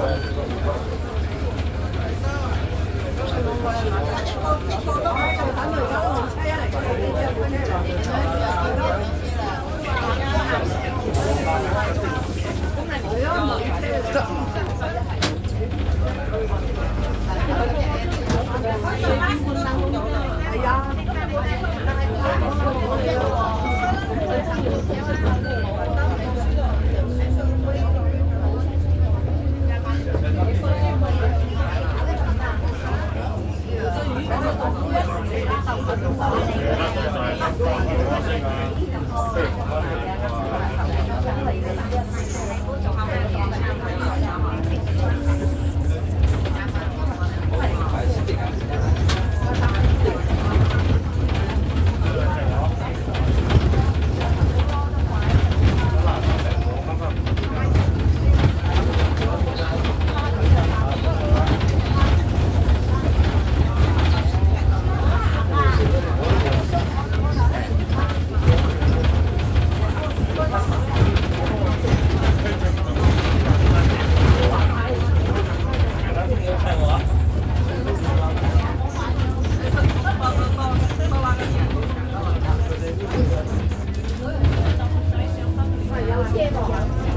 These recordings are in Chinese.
嗯好的嗯 Yes.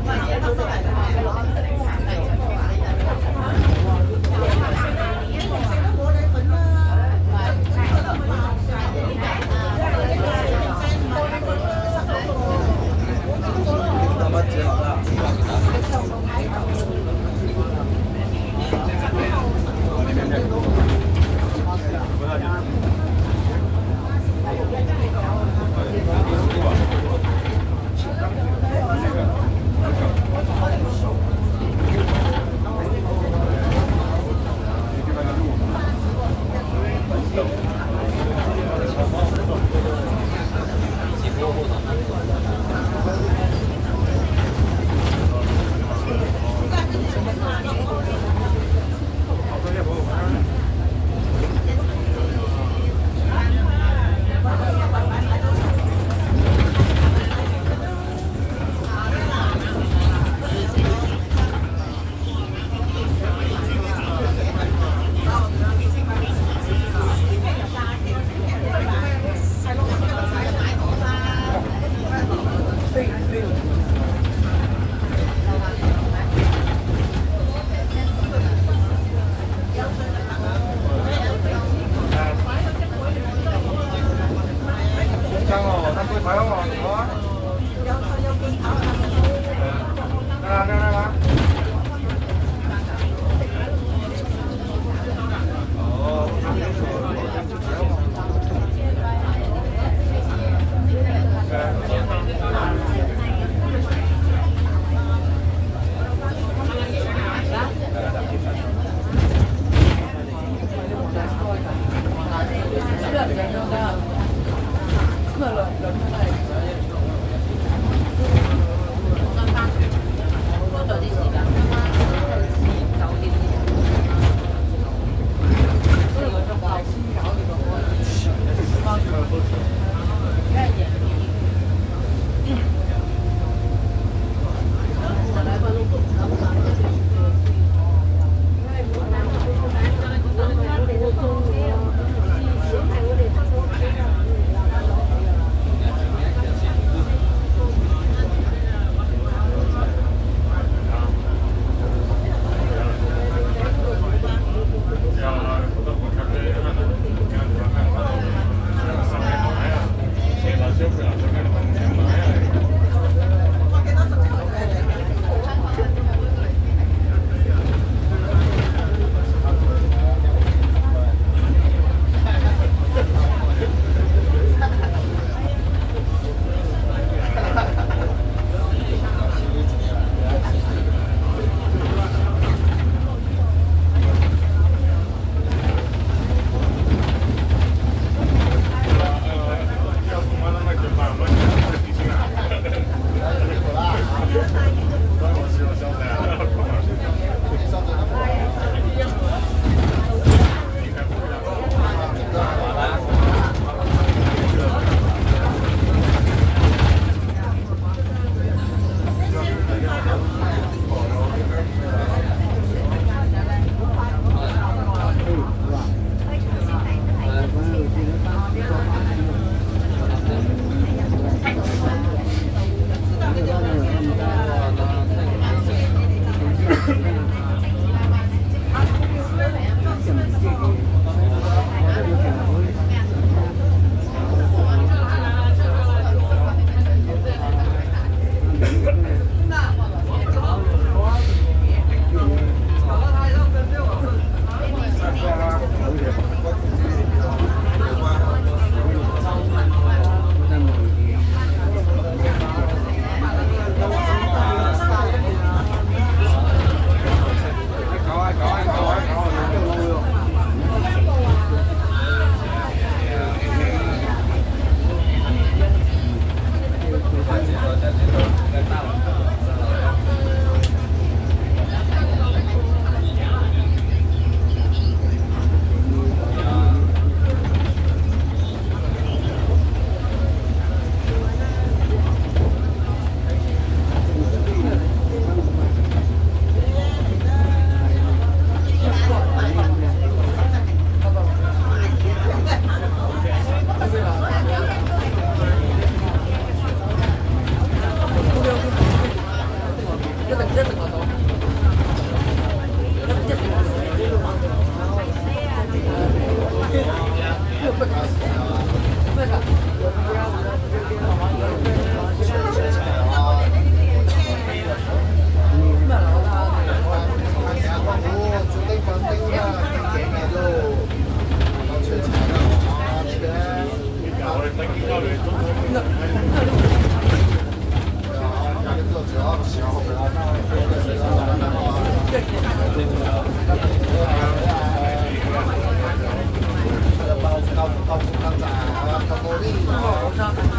Bukan 干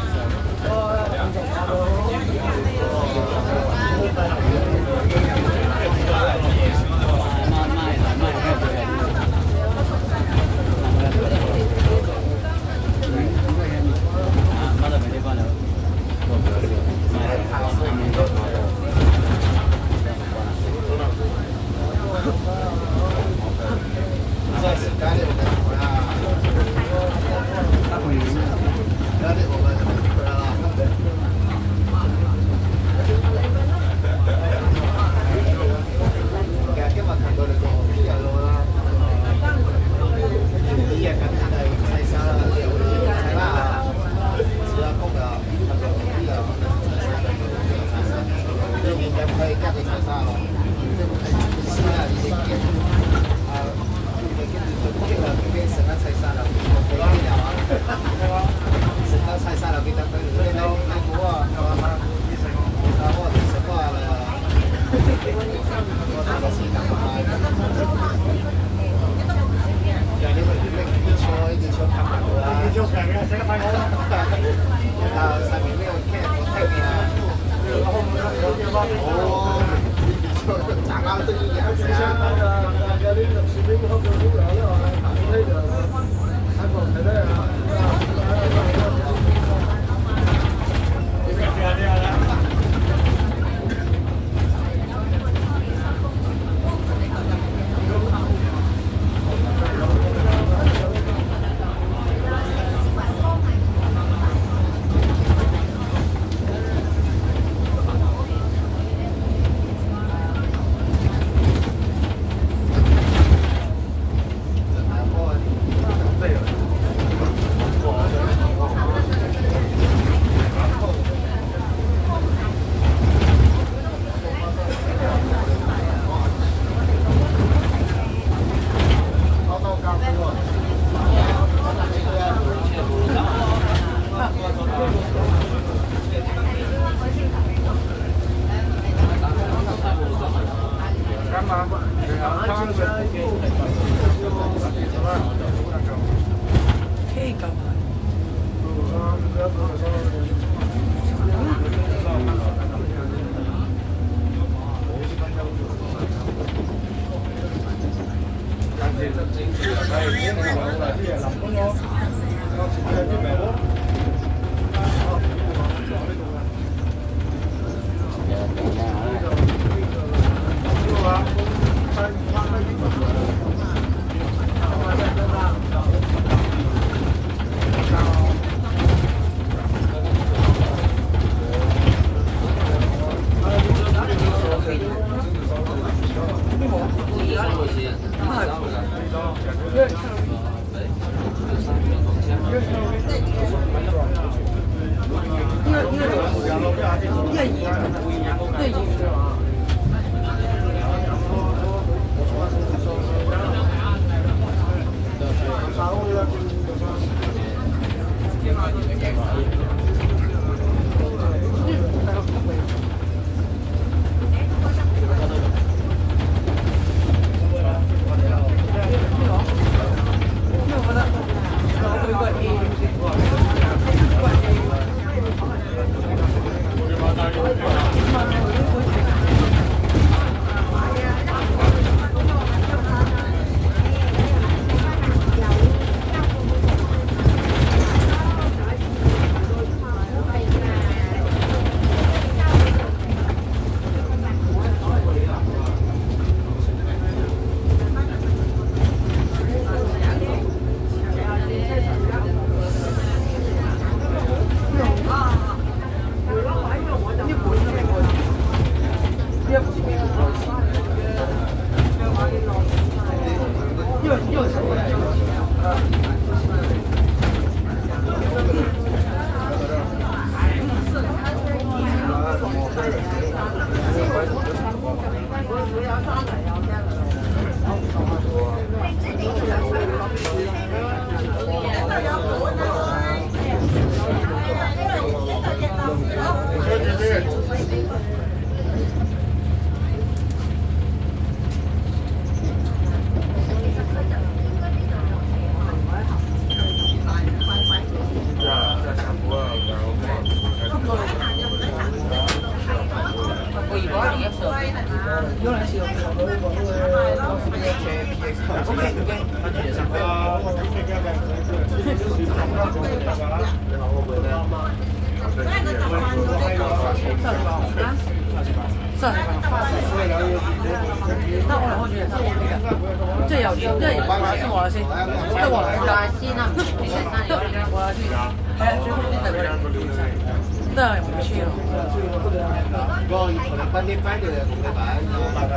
得，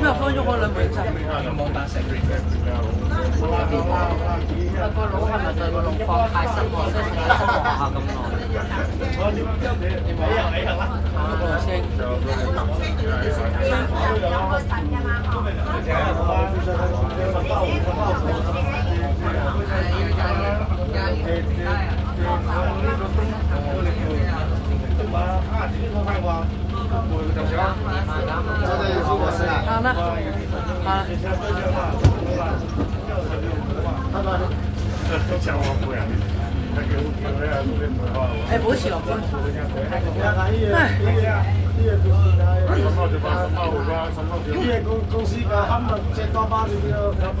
咩分咗嗰兩倍咋？個腦係咪對個腦放太失望，即係成日失望下咁耐？個老師。好了，好了。哎，不是哦。哎。公公司嘅冚唪即多巴呢啲咯，不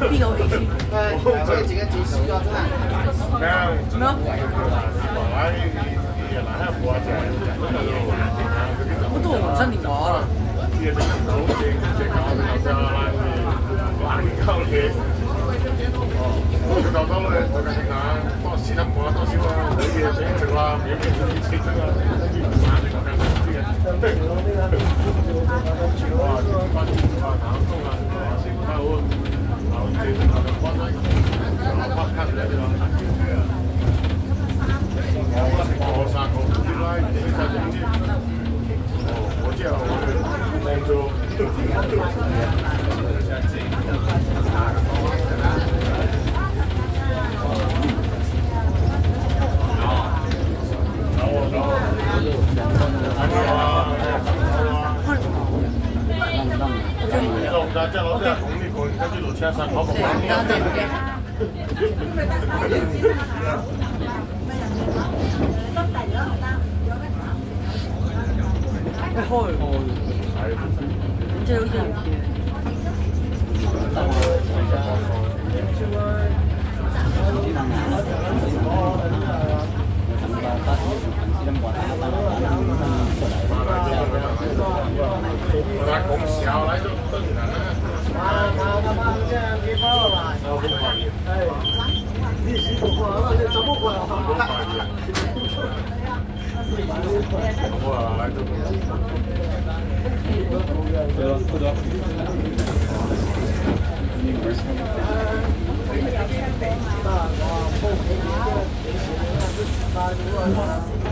邊個位置？这几个技师要真的。咩？我都係新電話啦。嘅。人家怎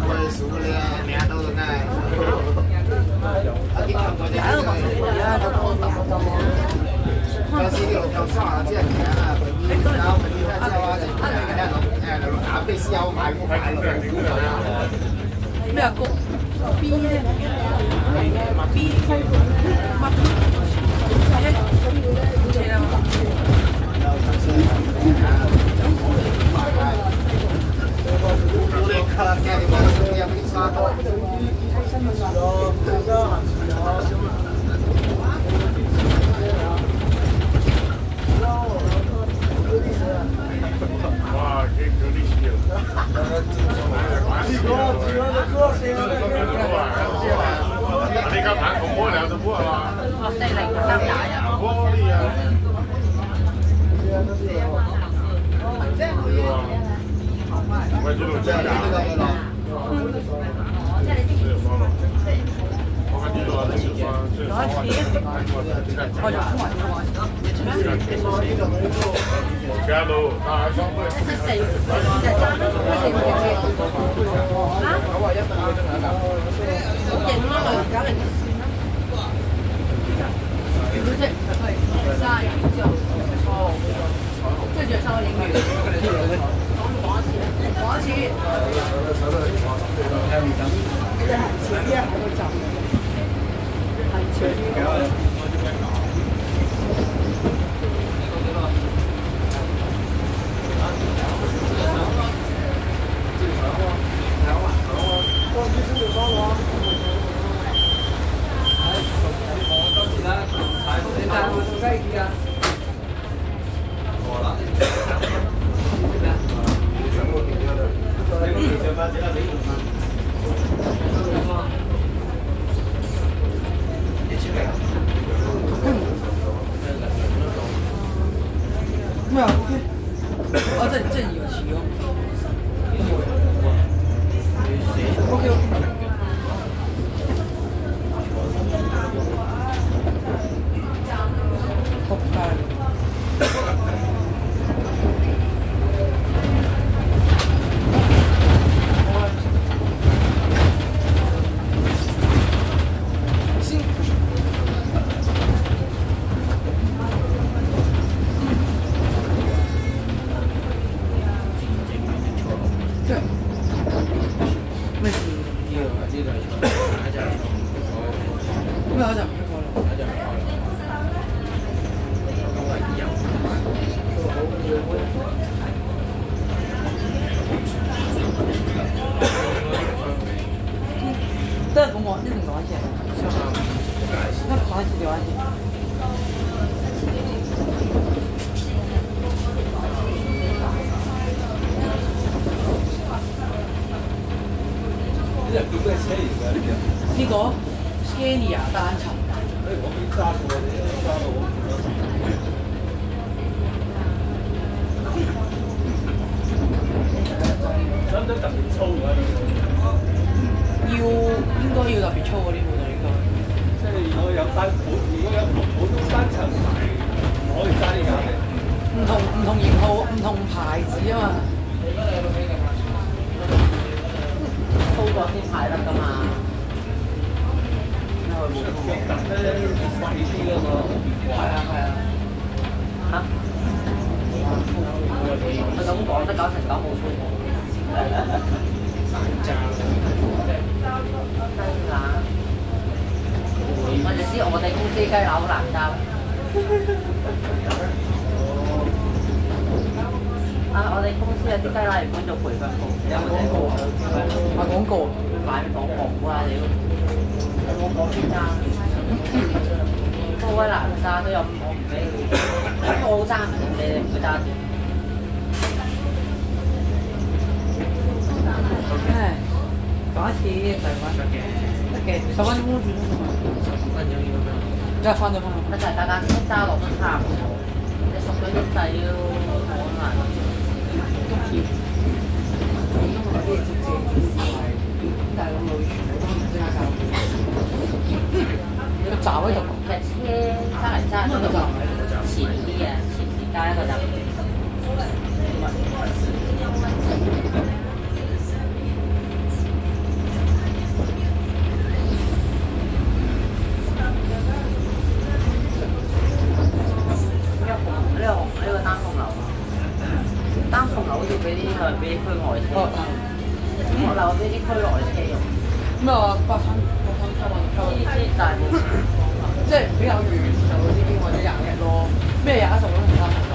么输的啊？两到人哎。啊，你看过这个？但是你又跳耍，这样啊，然后你看叫啊，就哎那种哎那种阿贝斯要买不买了？咩啊？個 B 咧？B 乜 B？誒，好似啊。我哋看見你們這樣比賽，哇，幾嗰啲我四零三廿一。这样这个这个。我就不玩了。这是四，这係三，這四個嘅咩？啊？好型咯，女搞嚟嘅算啦。如果即係三完之後，哦，跟住三個影完，講一次，講一次。咩啊唔同牌子啊嘛。粗過啲牌得㗎嘛。係啊係啊。嚇？佢咁講得九成九冇粗過。真㗎？我就知我哋公司雞乸好難爭。啊！我哋公司有啲雞乸原本做培訓部，有冇聽過啊？賣廣告。買廣告啊！屌，有冇講先爭？高威難揸都有我唔俾。佢，我好爭唔你哋唔會揸住。唉，講一次就係玩得嘅，得嘅，十分鐘轉咗嘛。而家翻咗翻咗。咪就係大家先揸落都差唔多，你熟咗啲掣都好難。但係個女全都唔識教。有個站喺度。嘅車揸嚟揸去都前啲啊，前啲加一個站。俾啲佢俾啲區外車，哦。我留俾啲區外車用。咩啊？八分八分七蚊知七蚊。知，但係冇錢。即係比較遠就呢邊或者廿一咯。咩廿一十都唔得。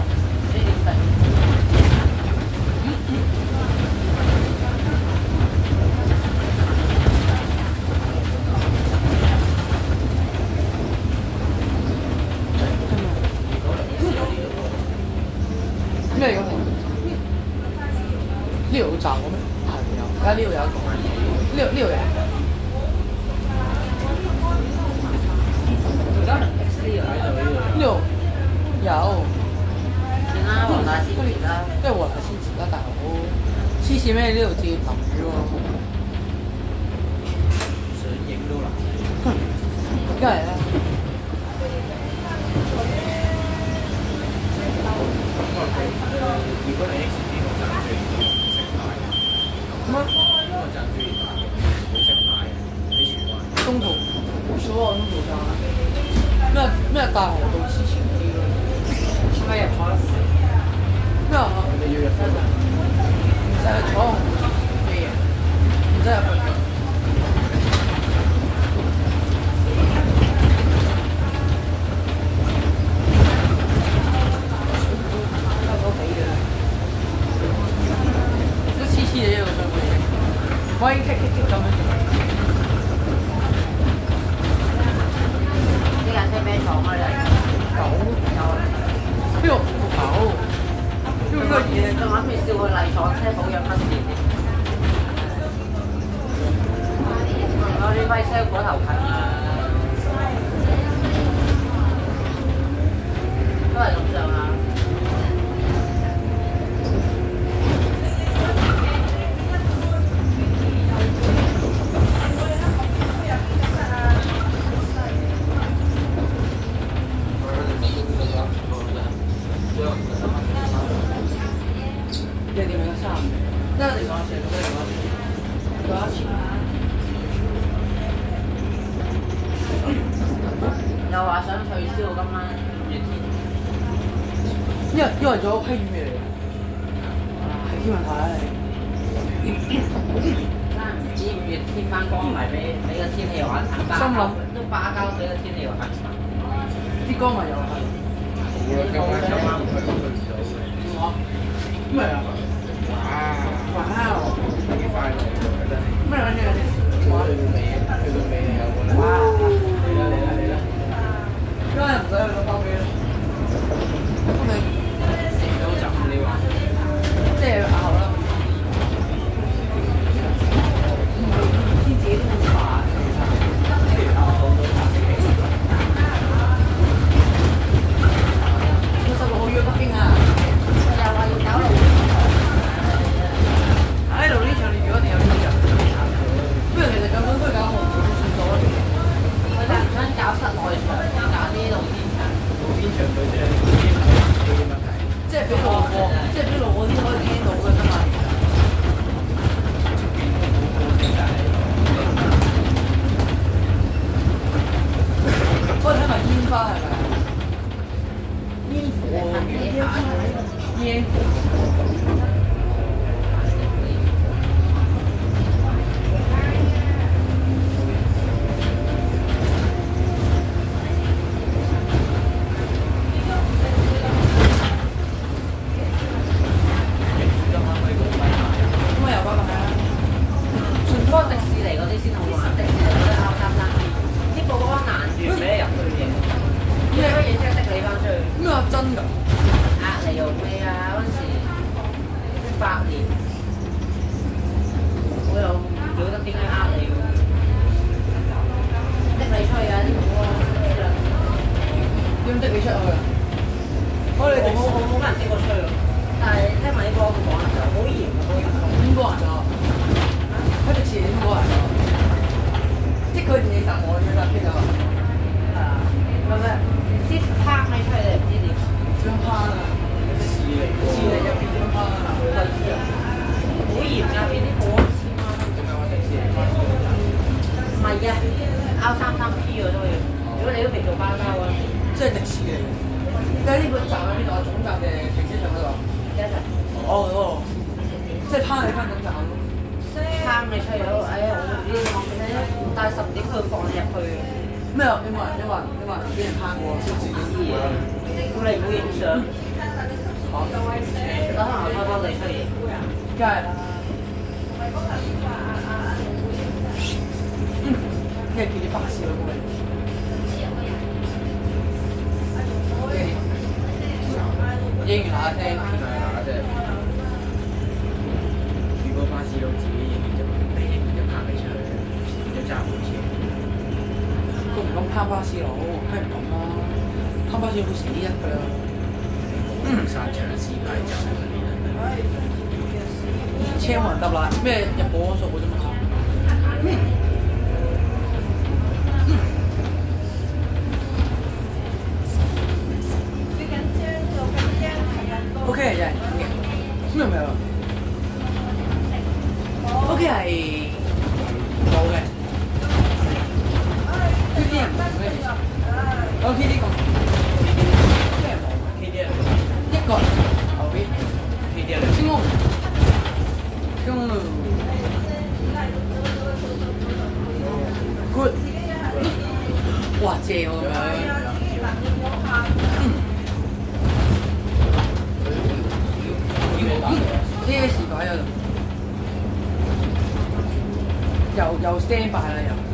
又話想取消今晚五月天，因為因為咗批語嚟嘅，係天文台。真係唔知五月天翻光咪俾俾個天氣玩殘，心諗都巴交俾個天氣玩殘。啲光咪又係。今晚今晚去去唔到嘅。我咩啊？哇！哇！幾快樂啊！真係。咩嚟嘅？去到尾，去到尾有個啦。哇！嚟啦嚟啦嚟啦！今日唔使去到翻機啦。我哋四九集你話？即係拗啦。天自己都好煩，其實。我十六號約北京啊！又話要搞路，喺度呢場你如果一定有呢啲人，不如其實根本都係搞紅館算數啦。佢哋唔想搞室內場，搞啲露天場。路邊場佢哋啲問題。即係俾路過，即係俾路過先可以聽到嘅啫嘛。不過睇埋煙花係咪？煙火，煙火。咁啊又拜拜啦。不過迪士尼嗰啲先好玩，迪士尼嗰啲啱啱生啲保安攔住俾你入去嘅，你乜嘢即係逼你翻出去，咩話真㗎？呃你用咩啊？嗰陣時八年，我又唔曉得點解呃你喎，逼你出去啊啲保安，點滴你出去啊？我哋冇冇冇乜人逼我出去喎，但係聽埋啲保安講啊，就好嚴啊，好嚴重。點個人啊？喺迪士尼點個人啊？即佢自己集我嘅架機啊！係啊，咁咩？唔知拋你出去定唔知點？點樣攀啊？試嚟迪士尼入邊點樣攀啊？類似啊，好嚴㗎，邊啲保安簽啊？點解我迪士尼翻工唔係啊三三 P 嗰都要。如果你都未做包交嗰陣時，即係迪士尼。你喺呢個站喺邊度啊？總站嘅停車場嗰度。一齊哦，即係攀你翻總站咯。撐你出去咯。哎呀，我唔知我記得但係十點佢放你入去，咩啊？有冇人？有冇人？有冇人俾人攀過？先自己知嘢。咁你唔好影相，等下我幫幫你出嘢。梗係啦。跟住叫啲巴士佬過嚟。影完下聽。係啊，即係。如果巴士佬自己影完就你影完就拍你出去，揸冇錢。都唔敢攀巴士佬，梗係唔敢啦。攀巴士佬會死人㗎啦。嗯，山長絲牌就係嗰啲啦。千萬得啦，咩日本數嗰啫嘛。OK 嘅真係，咩唔係啊？OK 係好嘅。咩？OK 呢個 OK 係冇嘅 K D 啊一個後邊。，K D 啊，清空，清空了。Good。哇，正咁樣。呢個時擺喺度，又又 stand by 啦又。